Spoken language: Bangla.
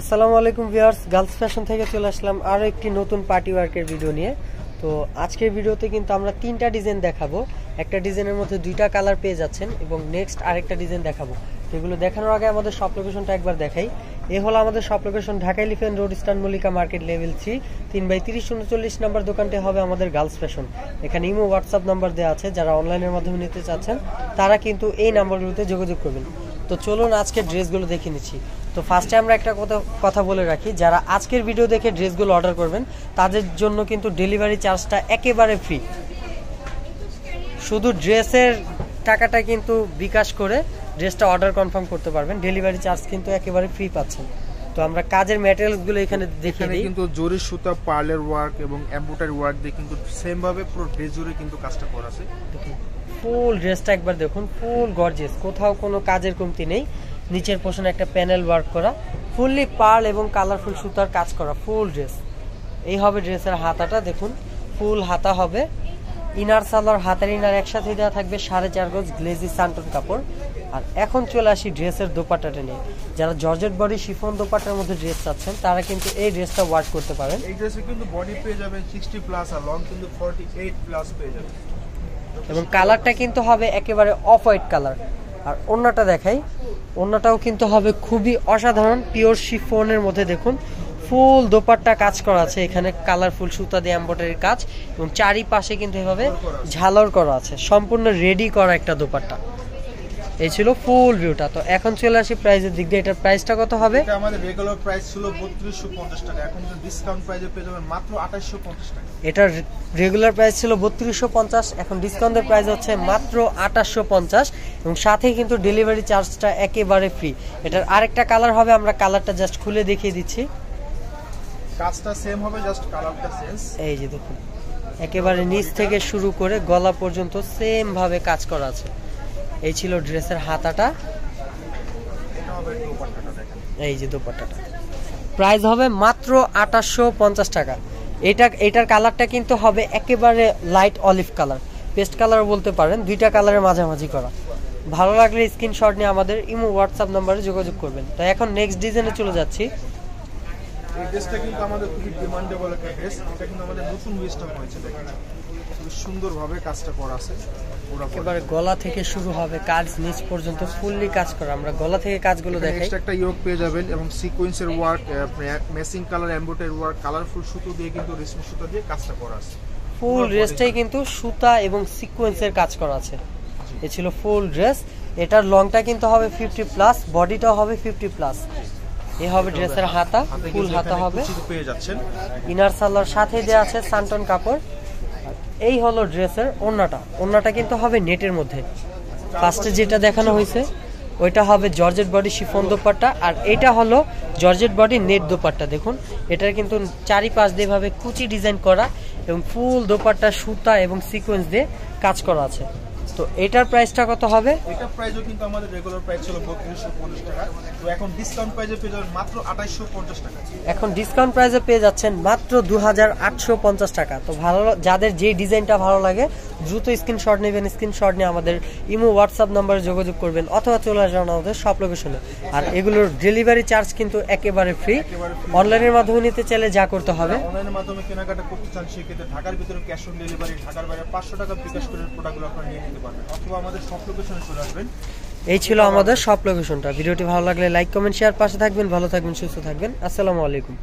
আসসালামু আলাইকুম ভিউয়ার্স, গার্লস ফ্যাশন থেকে চলে আসলাম আরও একটি নতুন পার্টি ওয়ার্কের ভিডিও নিয়ে। তো আজকের ভিডিওতে কিন্তু আমরা তিনটা ডিজাইন দেখাবো। একটা ডিজাইনের মধ্যে দুইটা কালার পেয়ে যাচ্ছেন এবং নেক্সট আরেকটা ডিজাইন দেখাবো। এগুলো দেখানোর আগে আমাদের শপ লোকেশনটা একবার দেখাই। এ হলো আমাদের shop location Dhaka elephant road, eastern Mallika market level three, তিন বাই তিরিশ উনচল্লিশ নাম্বার দোকানটি হবে আমাদের গার্লস ফ্যাশন। এখানে ইমো, হোয়াটসঅ্যাপ নাম্বার দেওয়া আছে, যারা অনলাইনের মাধ্যমে নিতে চাচ্ছেন, তারা কিন্তু এই নাম্বারগুলোতে যোগাযোগ করবেন। তো চলুন আজকে ড্রেসগুলো দেখে নিচ্ছি। তো ফার্স্টে আমরা একটা কথা কথা বলে রাখি যারা আজকের ভিডিও দেখে ড্রেসগুলো অর্ডার করবেন তাদের জন্য কিন্তু ডেলিভারি চার্জটা একেবারে ফ্রি শুধু ড্রেসের টাকাটা কিন্তু বিকাশ করে ড্রেসটা অর্ডার কনফার্ম করতে পারবেন ডেলিভারি চার্জ কিন্তু একেবারে ফ্রি পাচ্ছেন। তো আমরা কাজের ম্যাটেরিয়ালসগুলো এখানে দেখিয়ে এখানে দিই। কিন্তু জরি সুতা পার্লের ওয়ার্ক এবং এমব্রয়ডারি ওয়ার্ক দিয়ে কিন্তু সেম ভাবে পুরো ড্রেস জুড়ে কিন্তু কাজটা করা আছে। ফুল ড্রেসটা একবার দেখুন ফুল গর্জিয়াস কোথাও কোনো কাজের কমতি নেই। নিচের পোষণে একটা প্যানেল ওয়ার্ক করা ফুললি পার্ল এবং কালারফুল সুতার কাজ করা ফুল ড্রেস এই হবে ড্রেসের হাতাটা দেখুন ফুল হাতা হবে। ইনার সালোয়ার হাতের ইনার একসাথে দেওয়া থাকবে সাড়ে চার গজ গ্লেজি সান্টন কাপড়। আর এখন চলে আসি ড্রেসের দোপাট্টাটা নিয়ে। যারা জর্জেট বডি শিফন দোপাট্টার মধ্যে ড্রেস চাচ্ছেন তারা কিন্তু এই ড্রেসটা ওয়ার্ক করতে পারেন। এই ড্রেসে কিন্তু বডি পেয়ে যাবেন সিক্সটি প্লাস আর লং কিন্তু ফর্টি এইট প্লাস পেয়ে যাবেন। এবং কালারটা কিন্তু হবে একেবারে অফ হোয়াইট কালার আর অন্যটা দেখাই অন্যটাও কিন্তু হবে খুবই অসাধারণ পিওর শিফনের মধ্যে দেখুন। ফুল দোপাট্টা কাজ করা আছে এখানে কালারফুল সুতা দিয়ে এম্বয়ডারির কাজ এবং চারিপাশে কিন্তু এভাবে ঝালর করা আছে। সম্পূর্ণ রেডি করা একটা দোপাট্টা। এই ছিল ফুল ভিউটা তো এখন চলে আসি প্রাইসের দিক দিয়ে। এটার প্রাইসটা কত হবে? এটা আমাদের রেগুলার প্রাইস ছিল বত্রিশশো পঞ্চাশ টাকা। এখন কিন্তু ডিসকাউন্ট প্রাইসে পেয়ে যাবেন মাত্র আঠাশশো পঞ্চাশ টাকা। এটার রেগুলার প্রাইস ছিল বত্রিশশো পঞ্চাশ এখন ডিসকাউন্টের প্রাইস হচ্ছে মাত্র আঠাশশো পঞ্চাশ এবং সাথে কিন্তু ডেলিভারি চার্জটা একেবারে ফ্রি এটার আরেকটা কালার হবে আমরা কালারটা জাস্ট খুলে দেখিয়ে দিচ্ছি। কাজটা সেম হবে জাস্ট কালারটা চেঞ্জ এই যে দেখুন একেবারে নিচ থেকে শুরু করে গলা পর্যন্ত সেম ভাবে কাজ করা আছে। এই ছিল ড্রেসের হাতাটা। এই যে দোপাট্টাটা। প্রাইস হবে মাত্র আঠাশশো পঞ্চাশ টাকা। এটা, এটার কালারটা কিন্তু হবে একেবারে light olive colour paste colour বলতে পারেন, দুইটা কালারের মাঝামাঝি করা। ভালো লাগলে স্ক্রিনশট নিয়ে আমাদের ইমো হোয়াটসঅ্যাপ নাম্বারে যোগাযোগ করবেন। তো এখন নেক্সট ডিজাইনে চলে যাচ্ছি। এই ড্রেসটা কিন্তু আমাদের খুবই ডিমান্ডেবল একটা ড্রেস এটা কিন্তু আমাদের নতুন স্টক হয়েছে দেখেন। খুবই সুন্দরভাবে কাজটা করা আছে। পুরো একেবারে গলা থেকে শুরু হবে কাজ নিচ পর্যন্ত ফুললি কাজ করা। আমরা গলা থেকে কাজগুলো দেখাই। একটা ইয়োগ পেয়ে যাবেন এবং সিকোয়েন্সের work matching colour embroidery work colourful সুতো দিয়ে কিন্তু রেশমি সুতো দিয়ে কাজটা করা আছে। ফুল ড্রেসটাই কিন্তু সুতা এবং সিকোয়েন্সের কাজ করা আছে। এ ছিল ফুল ড্রেস এটার লংটা কিন্তু হবে ফিফটি প্লাস বডিটাও হবে ফিফটি প্লাস এ হবে ড্রেসের হাতা ফুল হাতা হবে। পেয়ে যাচ্ছেন। ইনার সালোয়ার সাথে দেওয়া আছে সান্টন কাপড়। এই হলো ড্রেসের ওন্নাটা। ওন্নাটা কিন্তু হবে নেটের মধ্যে। ফার্স্টে যেটা দেখানো হয়েছে ওইটা হবে জর্জেট বডি শিফন দোপাট্টা আর এটা হলো জর্জেট বডি নেট দোপাট্টা। দেখুন এটার কিন্তু চারিপাশ দিয়ে ভাবে কুচি ডিজাইন করা এবং ফুল দোপাট্টা সুতা এবং সিকোয়েন্স দিয়ে কাজ করা আছে। তো এটার প্রাইসটা কত হবে? এটা প্রাইসও কিন্তু আমাদের রেগুলার প্রাইস ছিল বত্রিশশো পঞ্চাশ টাকা। তো এখন ডিসকাউন্ট প্রাইসে পেয়ে যাবেন মাত্র আঠাইশশো পঞ্চাশ টাকা। এখন ডিসকাউন্ট প্রাইসে পেয়ে যাচ্ছেন মাত্র দু হাজার আটশো পঞ্চাশ টাকা। তো ভালো যাদের যে ডিজাইনটা ভালো লাগে দ্রুত স্ক্রিনশট নেবেন স্ক্রিনশট নিয়ে আমাদের ইমো হোয়াটসঅ্যাপ নম্বরে যোগাযোগ করবেন অথবা চলে আসবেন আমাদের সব লোকেশনে আর এগুলোর ডেলিভারি চার্জ কিন্তু একেবারে ফ্রি অনলাইনের মাধ্যমে নিতে চাইলে যা করতে হবে। অনলাইনের মাধ্যমে কেনাকাটা করতে চান সেক্ষেত্রে ঢাকার ভিতরে ক্যাশ অন ডেলিভারি ঢাকার বাইরে পাঁচশো টাকা বিকাশ করে প্রোডাক্টগুলো আপনারা নিয়ে নিতে এই ছিল আমাদের সব লোকেশনটা ভিডিওটি ভালো লাগলে লাইক কমেন্ট শেয়ার পাশে থাকবেন, ভালো থাকবেন, সুস্থ থাকবেন। আসসালামু আলাইকুম।